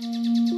Música